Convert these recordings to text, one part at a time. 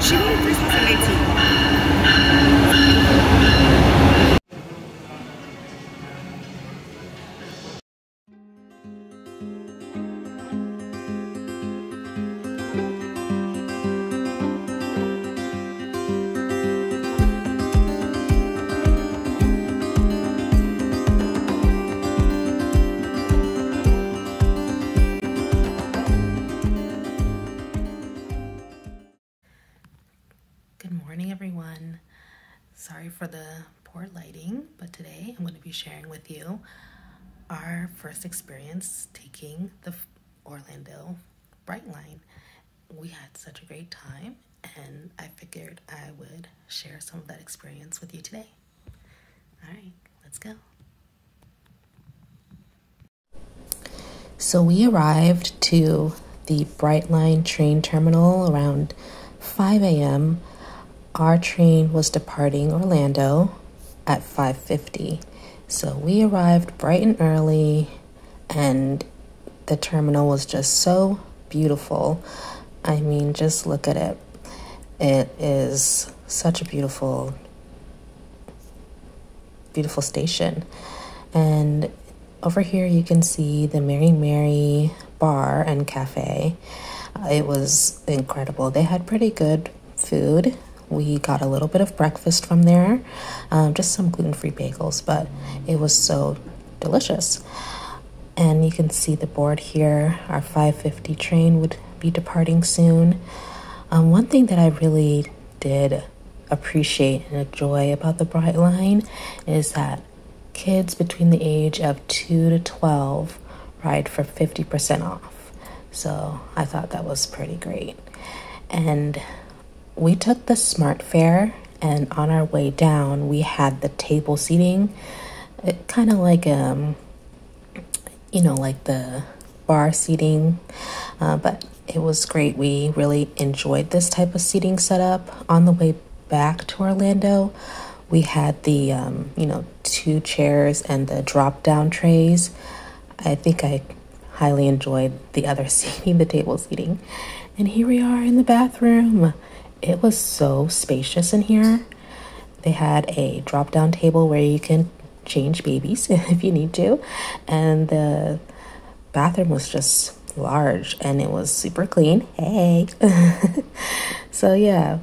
She won in 2018. Today I'm going to be sharing with you our first experience taking the Orlando Brightline. We had such a great time, and I figured I would share some of that experience with you today. All right, let's go. So we arrived to the Brightline train terminal around 5 a.m our train was departing Orlando at 5:50. So we arrived bright and early and the terminal was just so beautiful. I mean, just look at it. It is such a beautiful beautiful station. And over here you can see the Mary Mary bar and cafe. it was incredible. They had pretty good food we got a little bit of breakfast from there, um, just some gluten free bagels, but it was so delicious. And you can see the board here. Our 550 train would be departing soon. Um, one thing that I really did appreciate and enjoy about the Brightline is that kids between the age of 2 to 12 ride for 50% off. So I thought that was pretty great. And we took the smart fare and on our way down, we had the table seating, kind of like um, you know, like the bar seating, uh, but it was great. We really enjoyed this type of seating setup. On the way back to Orlando, we had the um, you know two chairs and the drop down trays. I think I highly enjoyed the other seating, the table seating. And here we are in the bathroom. It was so spacious in here. They had a drop down table where you can change babies if you need to. And the bathroom was just large and it was super clean. Hey. so, yeah.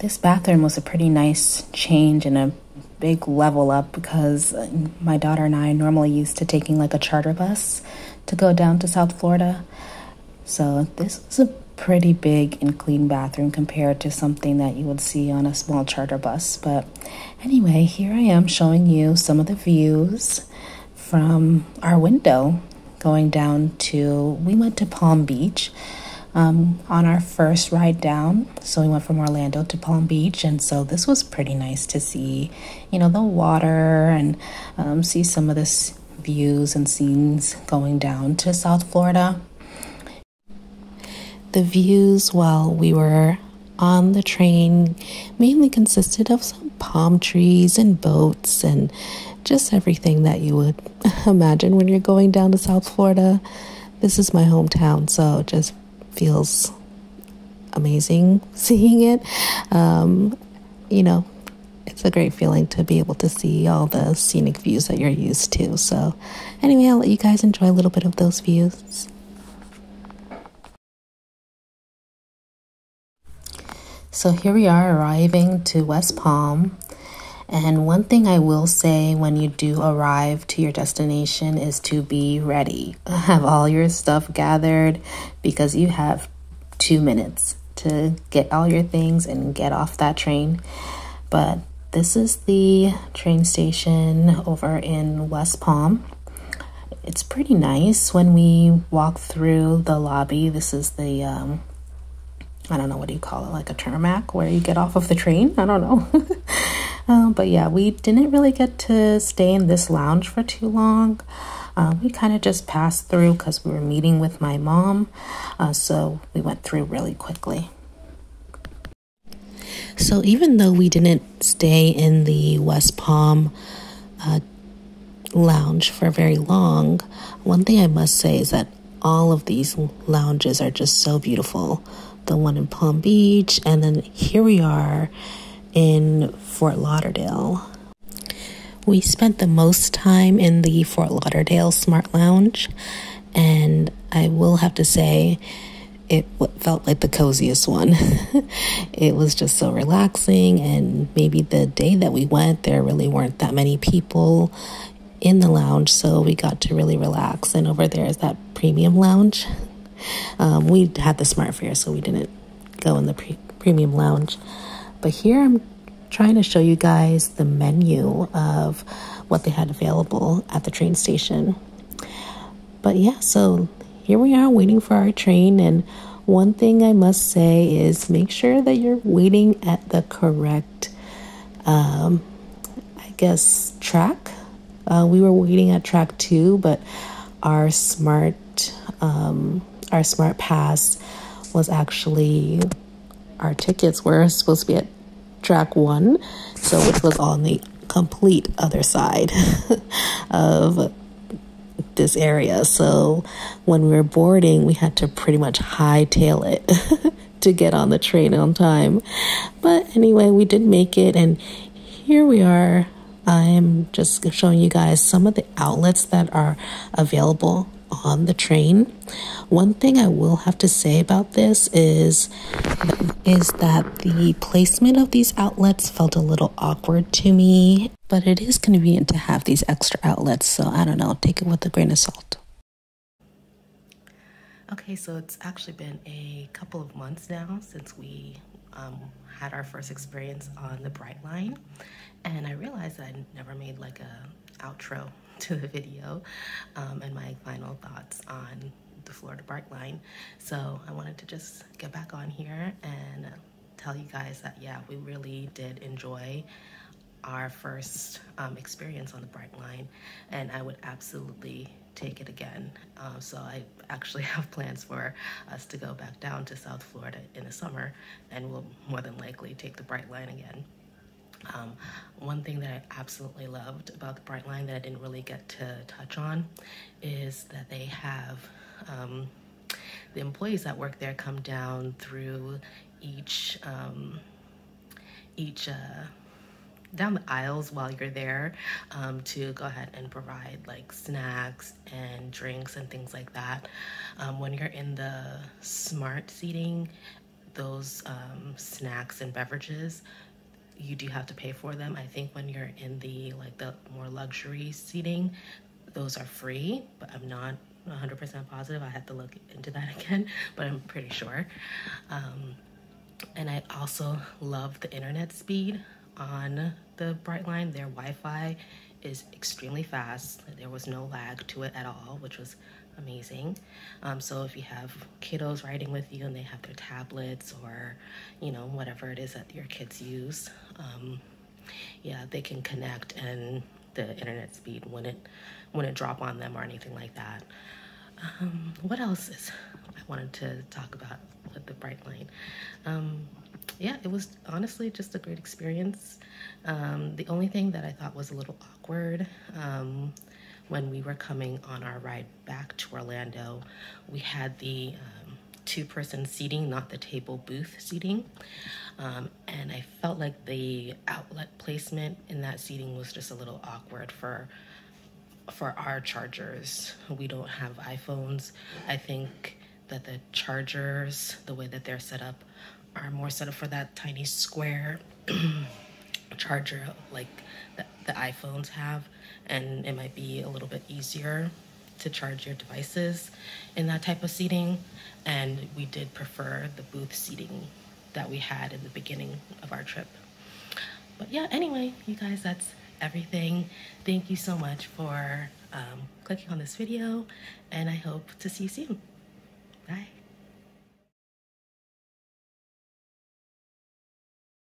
This bathroom was a pretty nice change and a big level up because my daughter and I normally used to taking like a charter bus to go down to South Florida. So, this was a pretty big and clean bathroom compared to something that you would see on a small charter bus. But anyway, here I am showing you some of the views from our window going down to, we went to Palm Beach. Um, on our first ride down. So we went from Orlando to Palm Beach, and so this was pretty nice to see, you know, the water and um, see some of this views and scenes going down to South Florida the views while we were on the train mainly consisted of some palm trees and boats and just everything that you would imagine when you're going down to South Florida. This is my hometown, so it just feels amazing seeing it. Um, you know, it's a great feeling to be able to see all the scenic views that you're used to. So, anyway, I'll let you guys enjoy a little bit of those views. So here we are arriving to West Palm. And one thing I will say when you do arrive to your destination is to be ready. Have all your stuff gathered because you have two minutes to get all your things and get off that train. But this is the train station over in West Palm. It's pretty nice when we walk through the lobby. This is the um, I don't know what do you call it, like a tarmac where you get off of the train. I don't know. um, but yeah, we didn't really get to stay in this lounge for too long. Uh, we kind of just passed through because we were meeting with my mom. Uh, so we went through really quickly. So even though we didn't stay in the West Palm uh, lounge for very long, one thing I must say is that all of these lounges are just so beautiful. The one in Palm Beach, and then here we are in Fort Lauderdale. We spent the most time in the Fort Lauderdale Smart Lounge, and I will have to say, it felt like the coziest one. it was just so relaxing, and maybe the day that we went, there really weren't that many people in the lounge, so we got to really relax. And over there is that premium lounge. Um, we had the smart fare, so we didn't go in the pre- premium lounge. But here I'm trying to show you guys the menu of what they had available at the train station. But yeah, so here we are waiting for our train. And one thing I must say is make sure that you're waiting at the correct, um, I guess, track. Uh, we were waiting at track two, but our smart, um, our smart pass was actually our tickets were supposed to be at track one, so which was on the complete other side of this area. So when we were boarding, we had to pretty much hightail it to get on the train on time. But anyway, we did make it, and here we are. I'm just showing you guys some of the outlets that are available on the train. One thing I will have to say about this is is that the placement of these outlets felt a little awkward to me, but it is convenient to have these extra outlets, so I don't know, take it with a grain of salt. Okay, so it's actually been a couple of months now since we um, had our first experience on the Brightline, and I realized I never made like a outro to the video um, and my final thoughts on the Florida Brightline. So I wanted to just get back on here and tell you guys that, yeah, we really did enjoy our first um, experience on the Brightline, and I would absolutely take it again. Uh, so I actually have plans for us to go back down to South Florida in the summer, and we'll more than likely take the Brightline again. Um, one thing that I absolutely loved about the Brightline that I didn't really get to touch on is that they have um, the employees that work there come down through each um, each uh, down the aisles while you're there um, to go ahead and provide like snacks and drinks and things like that. Um, when you're in the smart seating, those um, snacks and beverages you do have to pay for them. I think when you're in the like the more luxury seating, those are free, but I'm not 100% positive. I have to look into that again, but I'm pretty sure. Um, and I also love the internet speed on the Brightline. Their Wi-Fi is extremely fast. There was no lag to it at all, which was amazing. Um, so if you have kiddos riding with you and they have their tablets or, you know, whatever it is that your kids use, um, yeah, they can connect and the internet speed wouldn't wouldn't drop on them or anything like that. Um, what else is I wanted to talk about with the Brightline? Um, yeah, it was honestly just a great experience. Um, the only thing that I thought was a little awkward um, when we were coming on our ride back to Orlando, we had the um, two person seating, not the table booth seating. Um, and I felt like the outlet placement in that seating was just a little awkward for for our chargers. We don't have iPhones. I think that the chargers, the way that they're set up, are more set up for that tiny square charger like the, the iPhones have and it might be a little bit easier to charge your devices in that type of seating. And we did prefer the booth seating that we had in the beginning of our trip. But yeah, anyway, you guys, that's everything. Thank you so much for um, clicking on this video, and I hope to see you soon. Bye.